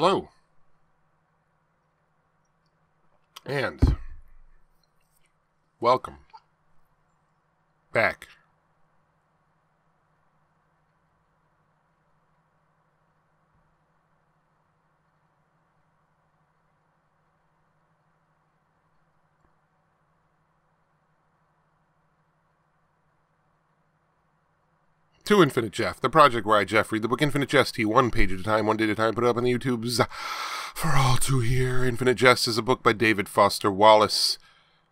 Hello. And welcome back. To Infinite Jeff, the project where I, Jeff, read the book Infinite Jest you one page at a time, one day at a time, put it up on the YouTubes for all to hear. Infinite Jest is a book by David Foster Wallace,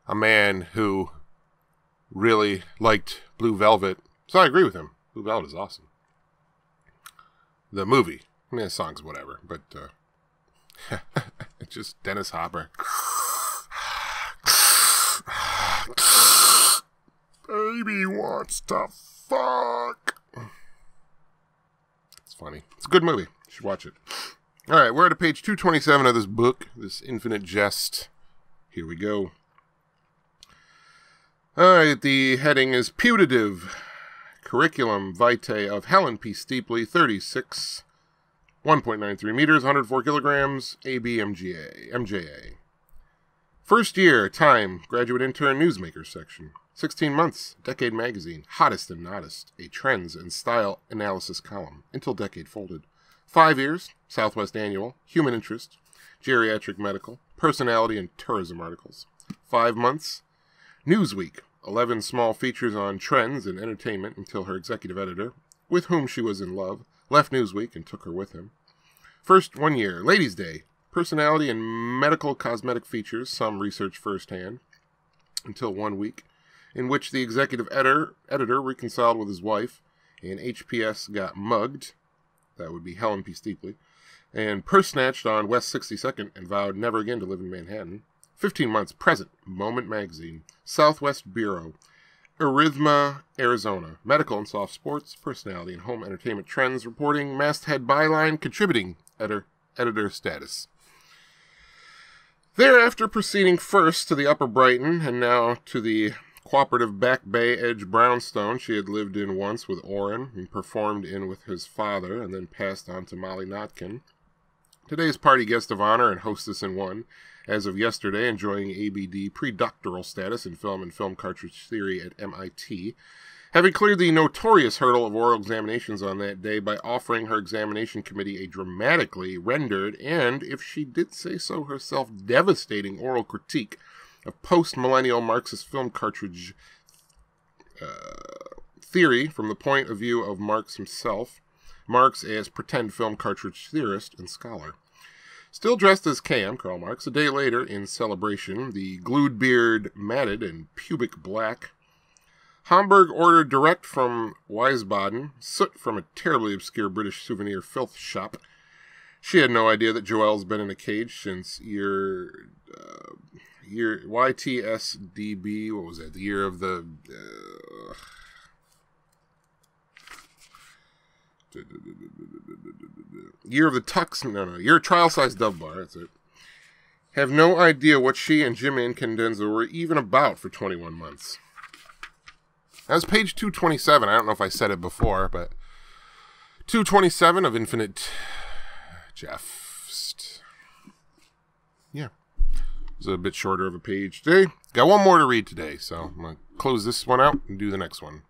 a man who really liked Blue Velvet. So I agree with him. Blue Velvet is awesome. The movie, I mean, the songs, whatever, but uh, it's just Dennis Hopper. Baby wants to fuck funny. It's a good movie. You should watch it. All right, we're at a page 227 of this book, this Infinite Jest. Here we go. All right, the heading is Putative Curriculum Vitae of Helen P. Steeply, 36, 1.93 meters, 104 kilograms, ABMGA, MJA. First year, time, graduate intern, newsmaker section. 16 months, Decade Magazine, hottest and nottest, a trends and style analysis column, until Decade folded. Five years, Southwest Annual, human interest, geriatric medical, personality and tourism articles. Five months, Newsweek, 11 small features on trends and entertainment until her executive editor, with whom she was in love, left Newsweek and took her with him. First one year, Ladies' Day, personality and medical cosmetic features, some research firsthand, until one week in which the executive editor, editor reconciled with his wife, and HPS got mugged. That would be Helen P. Steeply. And purse snatched on West 62nd and vowed never again to live in Manhattan. 15 months present, Moment Magazine, Southwest Bureau, Arrhythma, Arizona, medical and soft sports, personality and home entertainment trends, reporting, masthead byline, contributing editor, editor status. Thereafter proceeding first to the Upper Brighton and now to the cooperative Back Bay Edge brownstone she had lived in once with Orin and performed in with his father and then passed on to Molly Notkin. Today's party guest of honor and hostess in one, as of yesterday enjoying ABD pre-doctoral status in film and film cartridge theory at MIT, having cleared the notorious hurdle of oral examinations on that day by offering her examination committee a dramatically rendered and, if she did say so herself, devastating oral critique of post millennial Marxist film cartridge uh, theory from the point of view of Marx himself, Marx as pretend film cartridge theorist and scholar. Still dressed as Cam, Karl Marx, a day later in celebration, the glued beard matted and pubic black. Homburg ordered direct from Wiesbaden, soot from a terribly obscure British souvenir filth shop. She had no idea that Joelle's been in a cage since year uh, year YTSDB. What was that? The year of the. Uh, year of the Tux. No, no. Year trial size dove bar. That's it. Have no idea what she and Jim Incandenza were even about for 21 months. That was page 227. I don't know if I said it before, but 227 of Infinite Jeff. Yeah. It's a bit shorter of a page today. Got one more to read today, so I'm going to close this one out and do the next one.